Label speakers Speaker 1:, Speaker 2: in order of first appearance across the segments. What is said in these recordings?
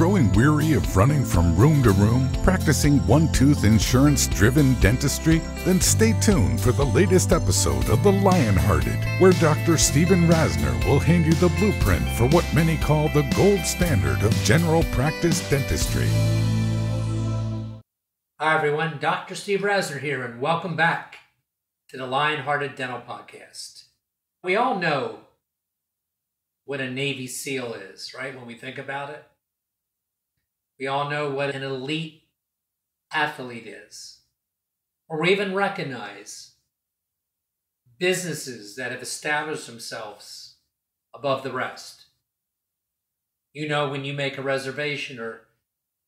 Speaker 1: growing weary of running from room to room, practicing one tooth insurance driven dentistry? Then stay tuned for the latest episode of The Lionhearted, where Dr. Steven Rasner will hand you the blueprint for what many call the gold standard of general practice dentistry.
Speaker 2: Hi, everyone. Dr. Steve Rasner here, and welcome back to the Lionhearted Dental Podcast. We all know what a Navy SEAL is, right? When we think about it, we all know what an elite athlete is, or even recognize businesses that have established themselves above the rest. You know, when you make a reservation or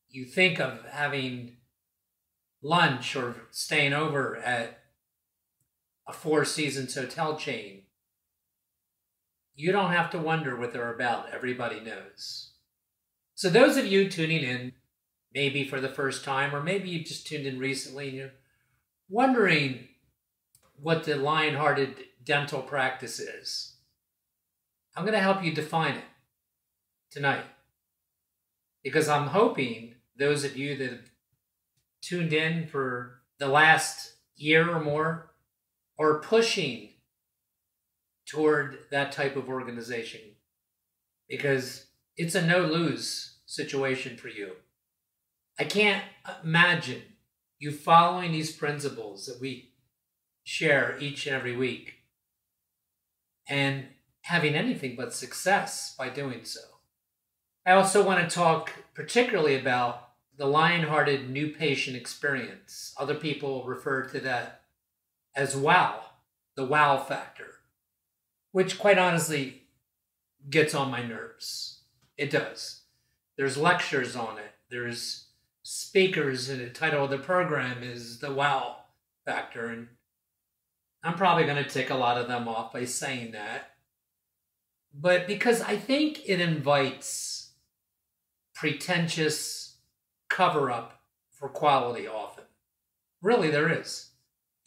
Speaker 2: you think of having lunch or staying over at a Four Seasons hotel chain, you don't have to wonder what they're about. Everybody knows. So, those of you tuning in, maybe for the first time, or maybe you've just tuned in recently and you're wondering what the lion-hearted dental practice is, I'm going to help you define it tonight. Because I'm hoping those of you that have tuned in for the last year or more are pushing toward that type of organization because it's a no lose situation for you. I can't imagine you following these principles that we share each and every week and having anything but success by doing so. I also want to talk particularly about the lion-hearted new patient experience. Other people refer to that as wow, the wow factor which quite honestly gets on my nerves. It does. There's lectures on it. There's speakers, and the title of the program is the wow factor. And I'm probably going to tick a lot of them off by saying that. But because I think it invites pretentious cover up for quality often. Really, there is.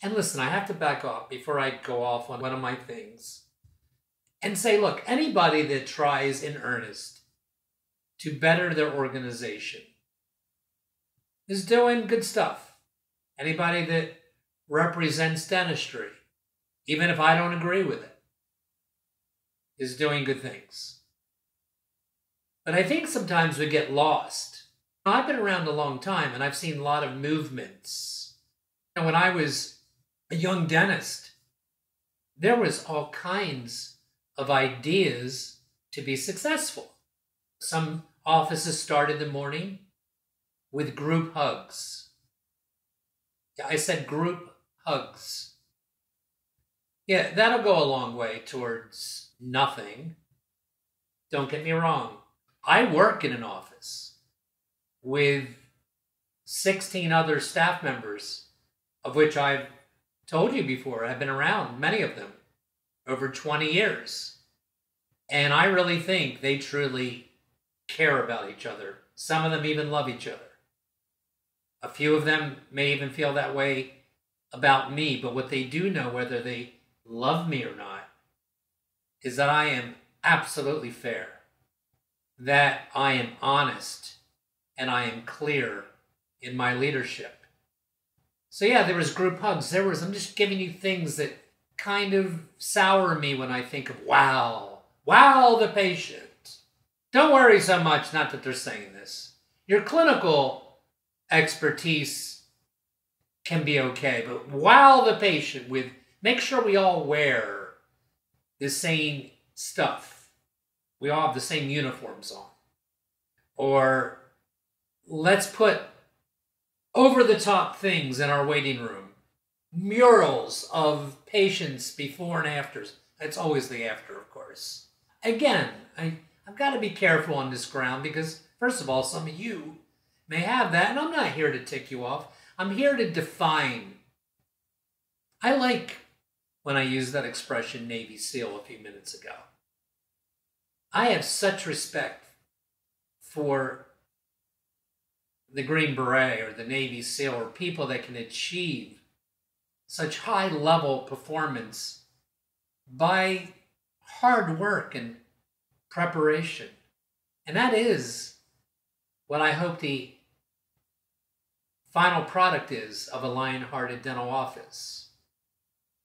Speaker 2: And listen, I have to back off before I go off on one of my things and say, look, anybody that tries in earnest to better their organization is doing good stuff. Anybody that represents dentistry, even if I don't agree with it, is doing good things. But I think sometimes we get lost. I've been around a long time and I've seen a lot of movements. And when I was a young dentist, there was all kinds of ideas to be successful. Some offices start in the morning with group hugs. Yeah, I said group hugs. Yeah, that'll go a long way towards nothing. Don't get me wrong. I work in an office with 16 other staff members, of which I've told you before, I've been around, many of them over 20 years. And I really think they truly care about each other. Some of them even love each other. A few of them may even feel that way about me, but what they do know, whether they love me or not, is that I am absolutely fair, that I am honest, and I am clear in my leadership. So yeah, there was group hugs. There was I'm just giving you things that kind of sour me when I think of wow, wow, the patient. Don't worry so much, not that they're saying this. Your clinical expertise can be okay, but wow, the patient with make sure we all wear the same stuff. We all have the same uniforms on. Or let's put over the top things in our waiting room murals of patients before and afters. It's always the after, of course. Again, I, I've got to be careful on this ground because, first of all, some of you may have that, and I'm not here to tick you off. I'm here to define. I like when I used that expression Navy SEAL a few minutes ago. I have such respect for the Green Beret or the Navy SEAL or people that can achieve such high level performance by hard work and preparation. And that is what I hope the final product is of a lion hearted dental office.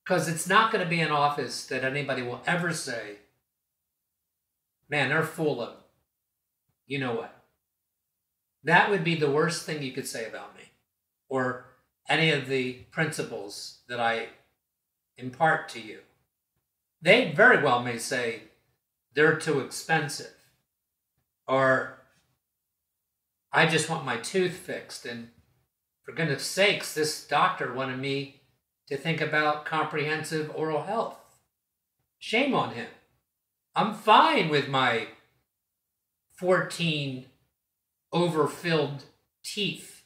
Speaker 2: Because it's not going to be an office that anybody will ever say, man, they're full of, you know what. That would be the worst thing you could say about me or any of the principles that I impart to you. They very well may say they're too expensive or I just want my tooth fixed. And for goodness sakes, this doctor wanted me to think about comprehensive oral health. Shame on him. I'm fine with my 14 overfilled teeth,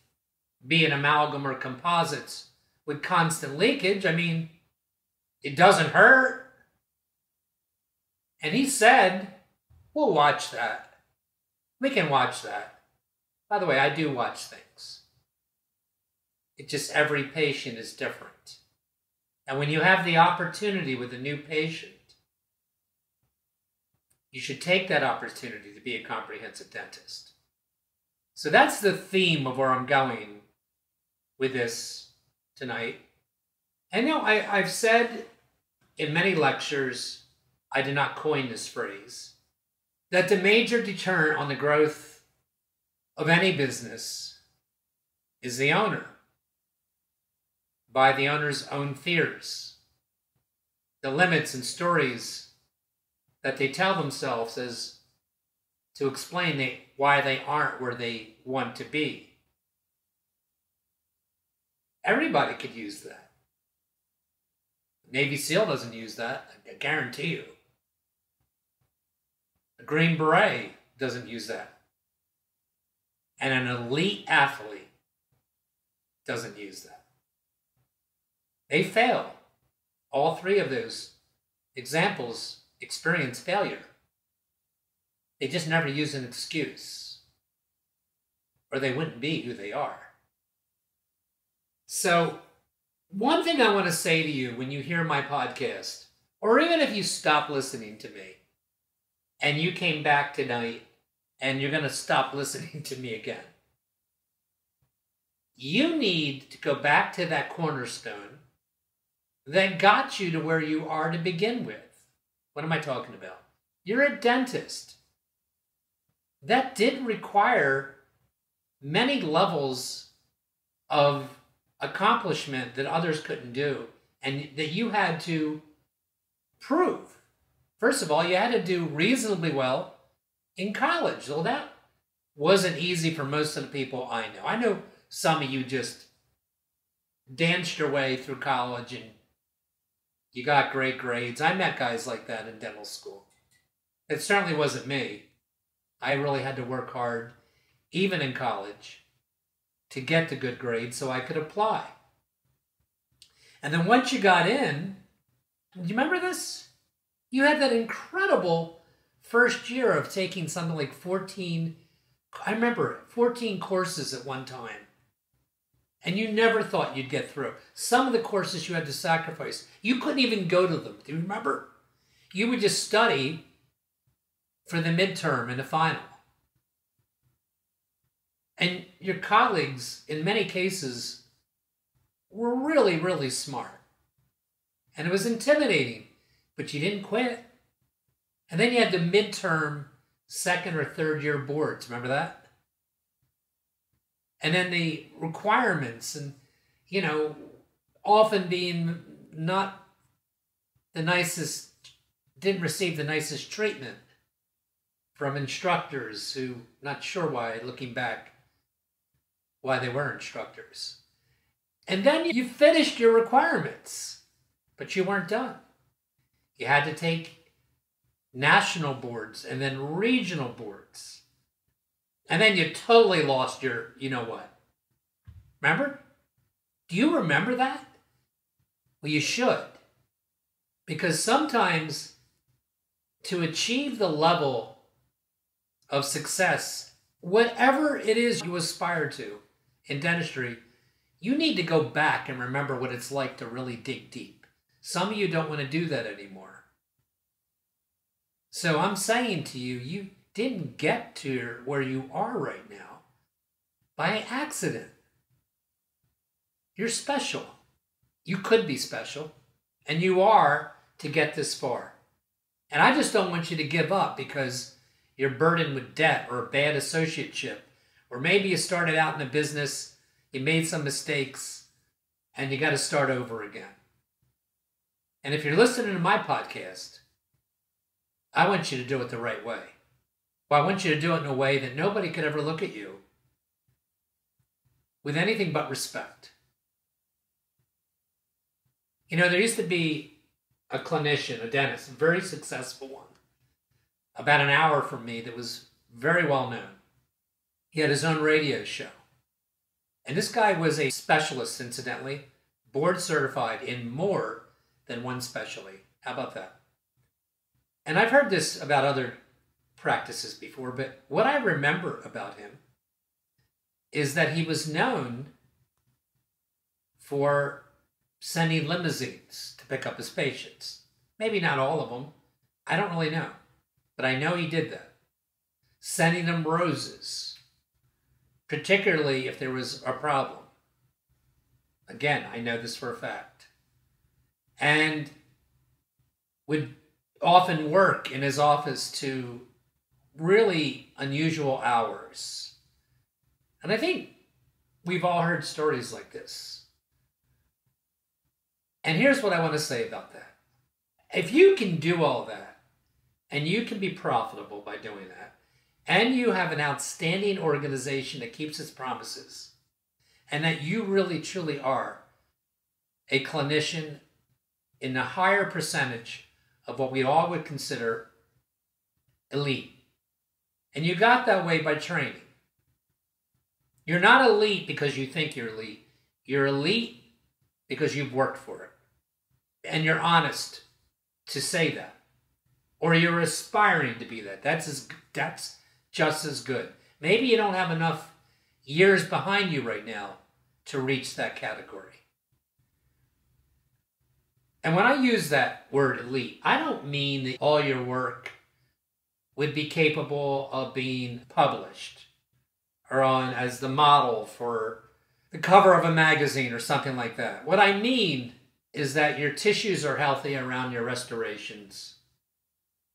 Speaker 2: be it amalgam or composites, with constant leakage. I mean, it doesn't hurt. And he said, We'll watch that. We can watch that. By the way, I do watch things. It just every patient is different. And when you have the opportunity with a new patient, you should take that opportunity to be a comprehensive dentist. So that's the theme of where I'm going with this tonight. And you know, I, I've said in many lectures, I did not coin this phrase, that the major deterrent on the growth of any business is the owner, by the owner's own fears, the limits and stories that they tell themselves as to explain they, why they aren't where they want to be. Everybody could use that. Navy SEAL doesn't use that, I guarantee you. Green Beret doesn't use that. And an elite athlete doesn't use that. They fail. All three of those examples experience failure. They just never use an excuse, or they wouldn't be who they are. So, one thing I want to say to you when you hear my podcast, or even if you stop listening to me and you came back tonight and you're going to stop listening to me again, you need to go back to that cornerstone that got you to where you are to begin with. What am I talking about? You're a dentist. That did require many levels of accomplishment that others couldn't do and that you had to prove. First of all, you had to do reasonably well in college. Well, that wasn't easy for most of the people I know. I know some of you just danced your way through college and you got great grades. I met guys like that in dental school. It certainly wasn't me. I really had to work hard, even in college, to get the good grades so I could apply. And then once you got in, do you remember this? You had that incredible first year of taking something like 14, I remember 14 courses at one time and you never thought you'd get through. Some of the courses you had to sacrifice. You couldn't even go to them. Do you remember? You would just study for the midterm and the final. And your colleagues, in many cases, were really, really smart. And it was intimidating, but you didn't quit. And then you had the midterm second or third year boards. Remember that? and then the requirements and you know often being not the nicest didn't receive the nicest treatment from instructors who not sure why looking back why they were instructors and then you finished your requirements but you weren't done you had to take national boards and then regional boards and then you totally lost your, you know what. Remember? Do you remember that? Well, you should. Because sometimes to achieve the level of success, whatever it is you aspire to in dentistry, you need to go back and remember what it's like to really dig deep. Some of you don't want to do that anymore. So I'm saying to you, you didn't get to where you are right now by accident. You're special. You could be special, and you are to get this far. And I just don't want you to give up because you're burdened with debt or a bad associateship, or maybe you started out in a business, you made some mistakes, and you got to start over again. And if you're listening to my podcast, I want you to do it the right way. Well, I want you to do it in a way that nobody could ever look at you with anything but respect. You know, there used to be a clinician, a dentist, a very successful one, about an hour from me that was very well known. He had his own radio show. And this guy was a specialist, incidentally, board certified in more than one specialty. How about that? And I've heard this about other practices before, but what I remember about him is that he was known for sending limousines to pick up his patients. Maybe not all of them. I don't really know. But I know he did that. Sending them roses, particularly if there was a problem. Again, I know this for a fact. And would often work in his office to really unusual hours. And I think we've all heard stories like this. And here's what I want to say about that. If you can do all that, and you can be profitable by doing that, and you have an outstanding organization that keeps its promises, and that you really truly are a clinician in a higher percentage of what we all would consider elite. And you got that way by training. You're not elite because you think you're elite. You're elite because you've worked for it. And you're honest to say that. Or you're aspiring to be that. That's as that's just as good. Maybe you don't have enough years behind you right now to reach that category. And when I use that word elite, I don't mean that all your work would be capable of being published or on as the model for the cover of a magazine or something like that. What I mean is that your tissues are healthy around your restorations,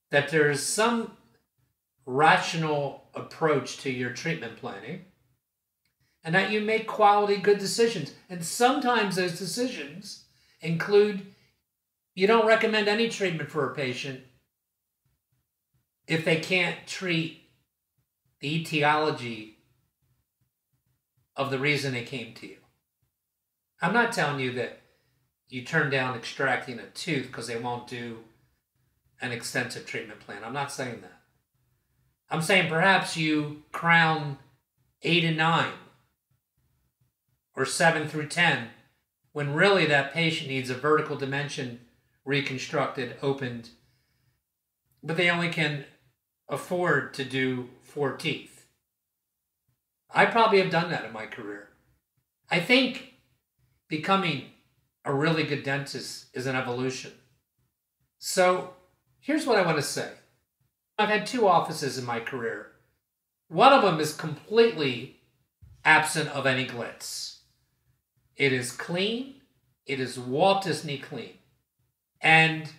Speaker 2: that there's some rational approach to your treatment planning, and that you make quality, good decisions. And sometimes those decisions include you don't recommend any treatment for a patient if they can't treat the etiology of the reason they came to you. I'm not telling you that you turn down extracting a tooth because they won't do an extensive treatment plan. I'm not saying that. I'm saying perhaps you crown eight and nine or seven through 10 when really that patient needs a vertical dimension reconstructed, opened, but they only can afford to do four teeth. I probably have done that in my career. I think becoming a really good dentist is an evolution. So here's what I want to say I've had two offices in my career. One of them is completely absent of any glitz. It is clean, it is Walt Disney clean. And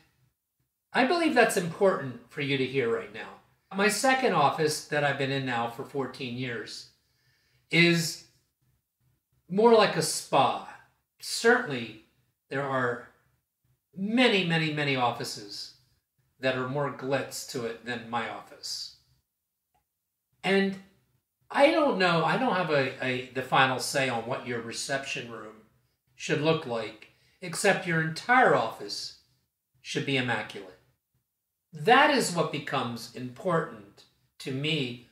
Speaker 2: I believe that's important for you to hear right now. My second office that I've been in now for 14 years is more like a spa. Certainly, there are many, many, many offices that are more glitz to it than my office. And I don't know, I don't have a, a the final say on what your reception room should look like, except your entire office should be immaculate. That is what becomes important to me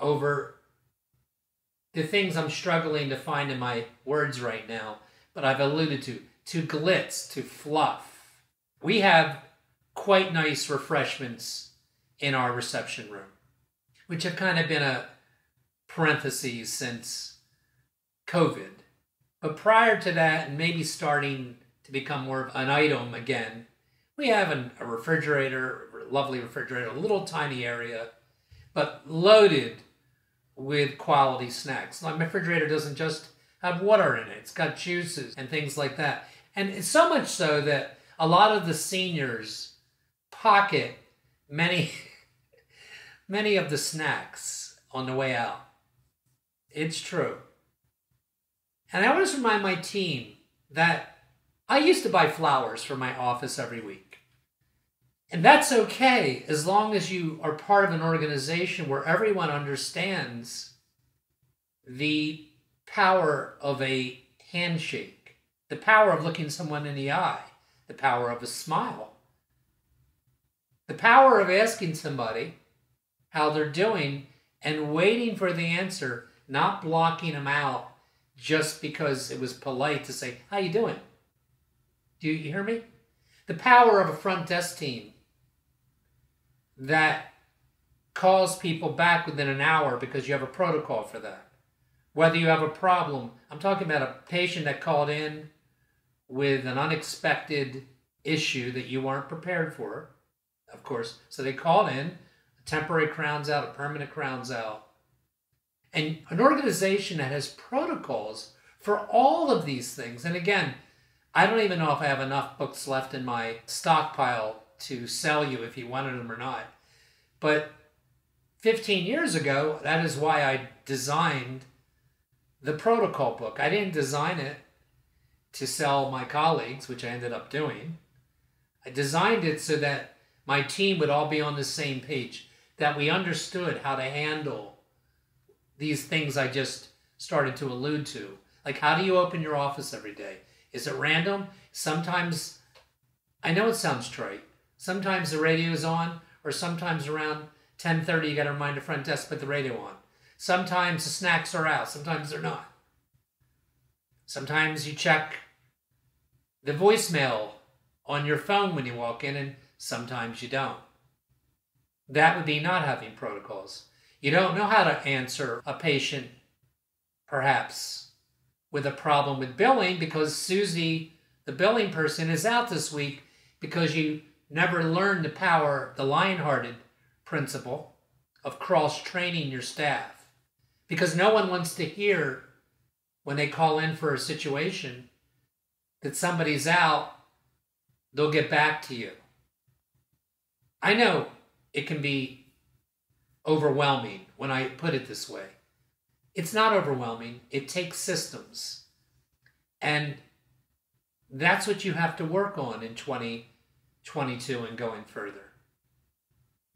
Speaker 2: over the things I'm struggling to find in my words right now, but I've alluded to, to glitz, to fluff. We have quite nice refreshments in our reception room, which have kind of been a parenthesis since COVID. But prior to that, and maybe starting to become more of an item again, we have an, a refrigerator, lovely refrigerator, a little tiny area, but loaded with quality snacks. My refrigerator doesn't just have water in it, it's got juices and things like that. And it's so much so that a lot of the seniors pocket many many of the snacks on the way out. It's true. And I always remind my team that I used to buy flowers for my office every week. And that's okay as long as you are part of an organization where everyone understands the power of a handshake, the power of looking someone in the eye, the power of a smile, the power of asking somebody how they're doing and waiting for the answer, not blocking them out just because it was polite to say, "How you doing?" Do you hear me? The power of a front desk team that calls people back within an hour because you have a protocol for that. Whether you have a problem, I'm talking about a patient that called in with an unexpected issue that you weren't prepared for, of course. So they called in, a temporary crown's out, a permanent crown's out. And an organization that has protocols for all of these things. And again, I don't even know if I have enough books left in my stockpile to sell you if you wanted them or not. But 15 years ago, that is why I designed the protocol book. I didn't design it to sell my colleagues, which I ended up doing. I designed it so that my team would all be on the same page, that we understood how to handle these things I just started to allude to. Like, how do you open your office every day? Is it random? Sometimes, I know it sounds trite. Sometimes the radio's on, or sometimes around 10.30 you got to remind the front desk to put the radio on. Sometimes the snacks are out, sometimes they're not. Sometimes you check the voicemail on your phone when you walk in, and sometimes you don't. That would be not having protocols. You don't know how to answer a patient, perhaps, with a problem with billing because Susie, the billing person, is out this week because you never learned the power, the lion-hearted principle of cross-training your staff. Because no one wants to hear when they call in for a situation that somebody's out, they'll get back to you. I know it can be overwhelming when I put it this way. It's not overwhelming, it takes systems. And that's what you have to work on in 2022 and going further.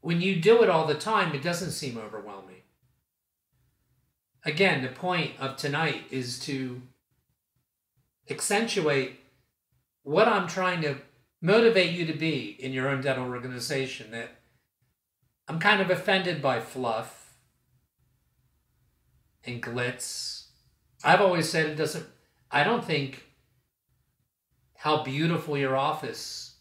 Speaker 2: When you do it all the time, it doesn't seem overwhelming. Again, the point of tonight is to accentuate what I'm trying to motivate you to be in your own dental organization. That I'm kind of offended by fluff and glitz. I've always said it doesn't, I don't think how beautiful your office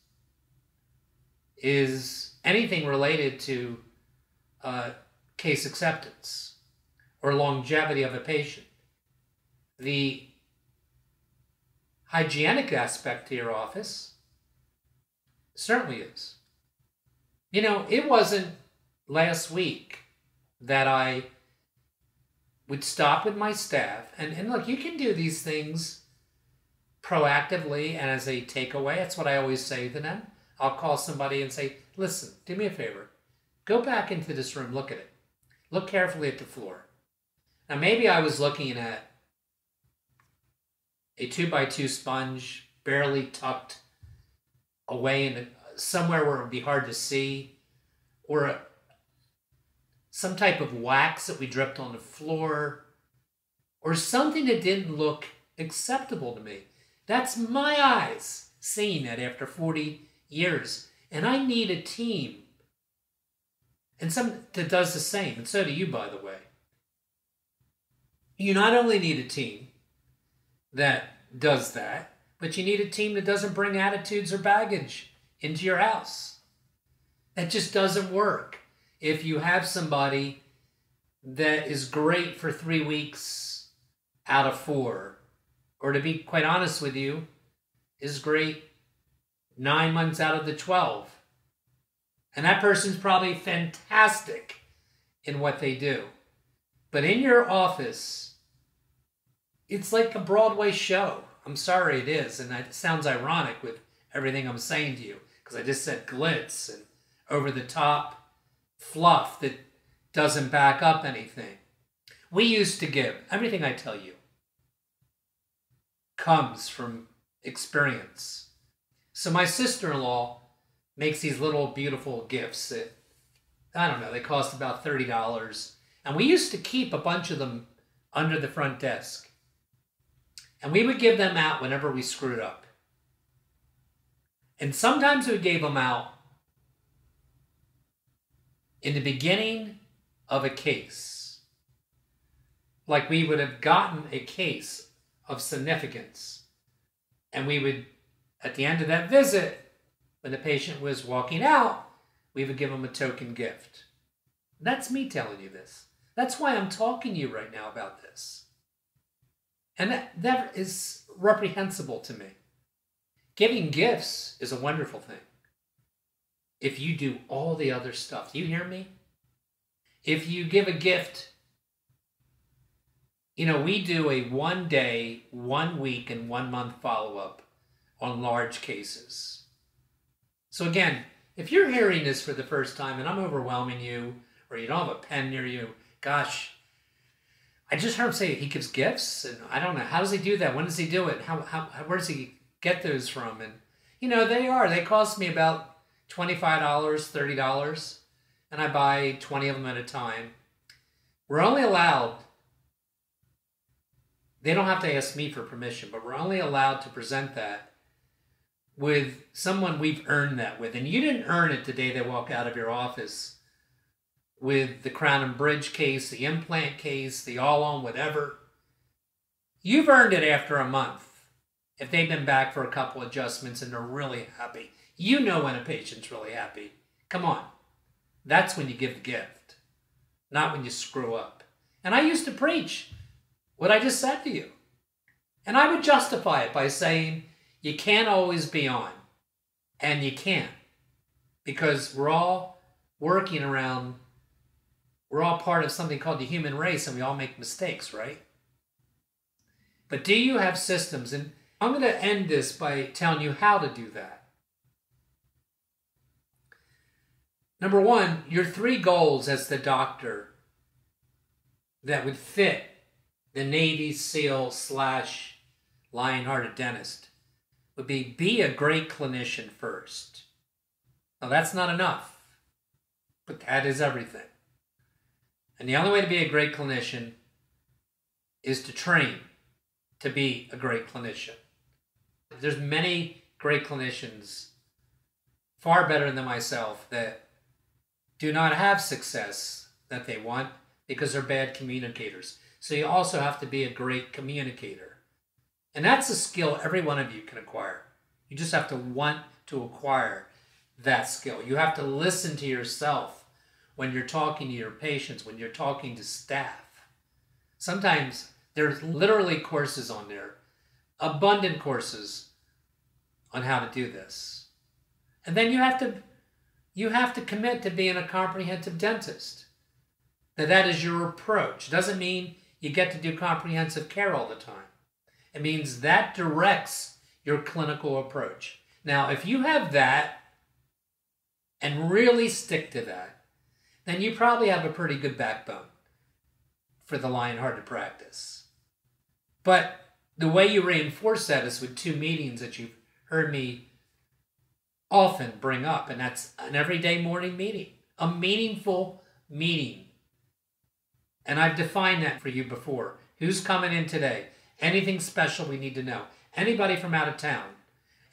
Speaker 2: is anything related to uh, case acceptance or longevity of a patient. The hygienic aspect to your office certainly is. You know, it wasn't last week that I would stop with my staff and, and look, you can do these things proactively and as a takeaway. That's what I always say to them. I'll call somebody and say, listen, do me a favor. Go back into this room, look at it. Look carefully at the floor. Now, maybe I was looking at a two by two sponge barely tucked away in somewhere where it would be hard to see, or a, some type of wax that we dripped on the floor, or something that didn't look acceptable to me. That's my eyes seeing it after 40 years. And I need a team. And some that does the same. And so do you, by the way. You not only need a team that does that, but you need a team that doesn't bring attitudes or baggage into your house. That just doesn't work. If you have somebody that is great for three weeks out of four, or to be quite honest with you, is great nine months out of the 12. And that person's probably fantastic in what they do. But in your office, it's like a Broadway show. I'm sorry it is. And it sounds ironic with everything I'm saying to you because I just said glitz and over the top fluff that doesn't back up anything. We used to give everything I tell you comes from experience. So my sister-in-law makes these little beautiful gifts that I don't know, they cost about $30. And we used to keep a bunch of them under the front desk. And we would give them out whenever we screwed up. And sometimes we gave them out in the beginning of a case. Like we would have gotten a case of significance. And we would, at the end of that visit, when the patient was walking out, we would give them a token gift. That's me telling you this. That's why I'm talking to you right now about this. And that, that is reprehensible to me. Giving gifts is a wonderful thing. If you do all the other stuff, do you hear me? If you give a gift, you know, we do a one day, one week, and one month follow up on large cases. So, again, if you're hearing this for the first time and I'm overwhelming you, or you don't have a pen near you, gosh, I just heard him say he gives gifts, and I don't know how does he do that. When does he do it? How, how where does he get those from? And you know they are. They cost me about twenty five dollars, thirty dollars, and I buy twenty of them at a time. We're only allowed. They don't have to ask me for permission, but we're only allowed to present that with someone we've earned that with. And you didn't earn it the day they walk out of your office with the crown and bridge case, the implant case, the all on whatever. You've earned it after a month. If they've been back for a couple adjustments and they're really happy, you know when a patient's really happy. Come on. That's when you give the gift, not when you screw up. And I used to preach what I just said to you. And I would justify it by saying, you can't always be on. And you can't. Because we're all working around we're all part of something called the human race and we all make mistakes, right? But do you have systems? And I'm going to end this by telling you how to do that. Number one, your three goals as the doctor that would fit the Navy SEAL slash lion-hearted dentist would be be a great clinician first. Now that's not enough, but that is everything. And the only way to be a great clinician is to train to be a great clinician. There's many great clinicians, far better than myself, that do not have success that they want because they're bad communicators. So you also have to be a great communicator. And that's a skill every one of you can acquire. You just have to want to acquire that skill. You have to listen to yourself when you're talking to your patients, when you're talking to staff. Sometimes there's literally courses on there, abundant courses on how to do this. And then you have to you have to commit to being a comprehensive dentist. Now that is your approach. Doesn't mean you get to do comprehensive care all the time. It means that directs your clinical approach. Now, if you have that and really stick to that, then you probably have a pretty good backbone for the lion-hearted practice. But the way you reinforce that is with two meetings that you've heard me often bring up, and that's an everyday morning meeting, a meaningful meeting. And I've defined that for you before. Who's coming in today? Anything special we need to know? Anybody from out of town?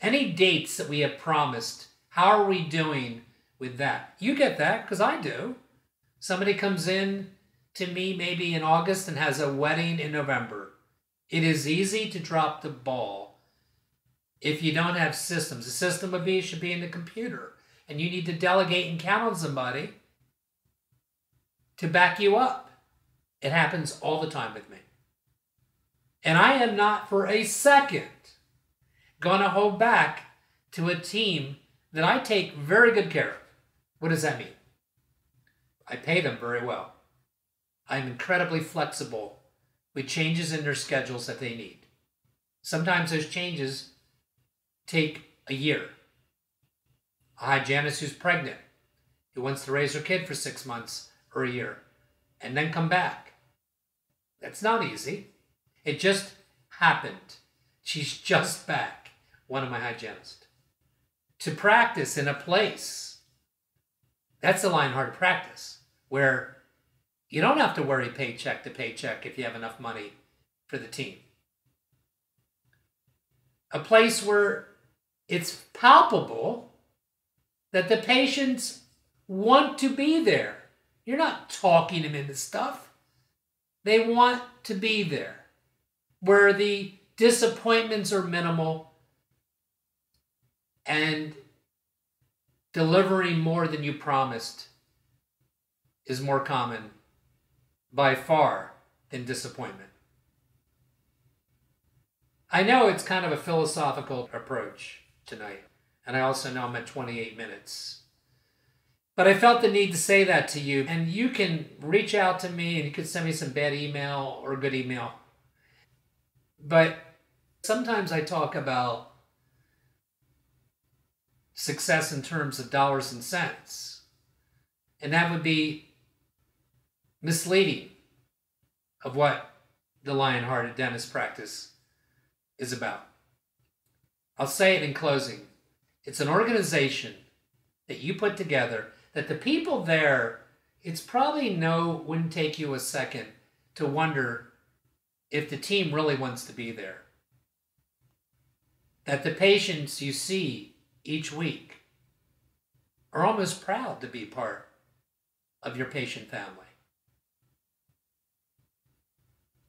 Speaker 2: Any dates that we have promised? How are we doing with that? You get that because I do. Somebody comes in to me maybe in August and has a wedding in November. It is easy to drop the ball if you don't have systems. The system of be should be in the computer, and you need to delegate and count on somebody to back you up. It happens all the time with me. And I am not for a second going to hold back to a team that I take very good care of. What does that mean? I pay them very well. I'm incredibly flexible with changes in their schedules that they need. Sometimes those changes take a year. A hygienist who's pregnant, who wants to raise her kid for six months or a year, and then come back. That's not easy. It just happened. She's just back, one of my hygienists. To practice in a place. That's a Lionheart practice where you don't have to worry paycheck to paycheck if you have enough money for the team. A place where it's palpable that the patients want to be there. You're not talking them into stuff. They want to be there. Where the disappointments are minimal and delivering more than you promised is more common by far than disappointment. I know it's kind of a philosophical approach tonight, and I also know I'm at 28 minutes. But I felt the need to say that to you, and you can reach out to me and you can send me some bad email or good email. But sometimes I talk about success in terms of dollars and cents, and that would be misleading of what the lion-hearted dentist practice is about. I'll say it in closing. It's an organization that you put together that the people there, it's probably no, wouldn't take you a second to wonder if the team really wants to be there. That the patients you see each week are almost proud to be part of your patient family.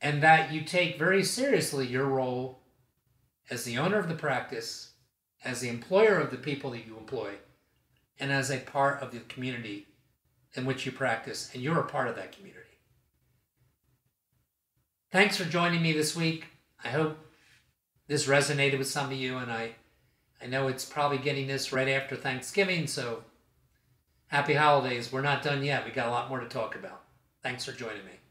Speaker 2: And that you take very seriously your role as the owner of the practice, as the employer of the people that you employ, and as a part of the community in which you practice, and you're a part of that community. Thanks for joining me this week. I hope this resonated with some of you, and I, I know it's probably getting this right after Thanksgiving, so happy holidays. We're not done yet. We got a lot more to talk about. Thanks for joining me.